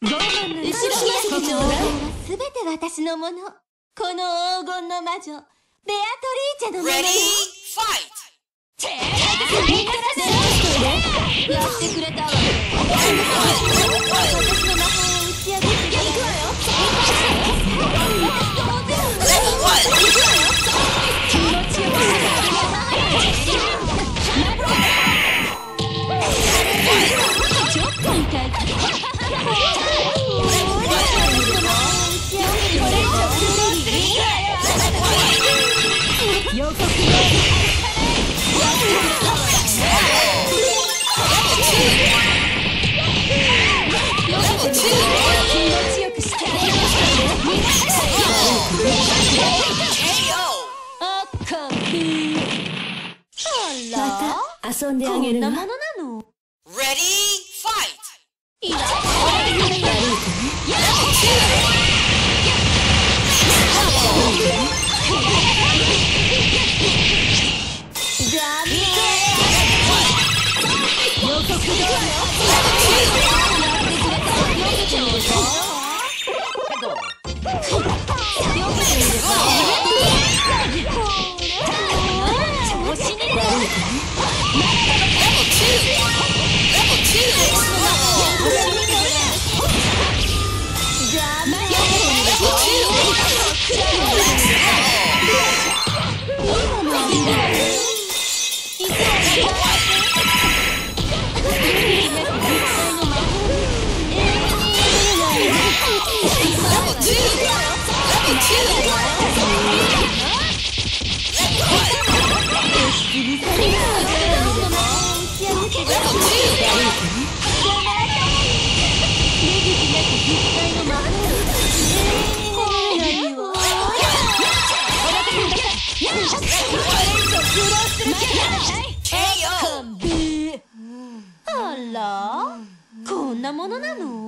後ろに後ろにちょうだいすべて私のもの。この黄金の魔女ベアトリーチェのものよ Ready, fight! やってくれたわ遊んであこげるわんなものなの？Ready, fight! いや Level Mother! こんなものなの？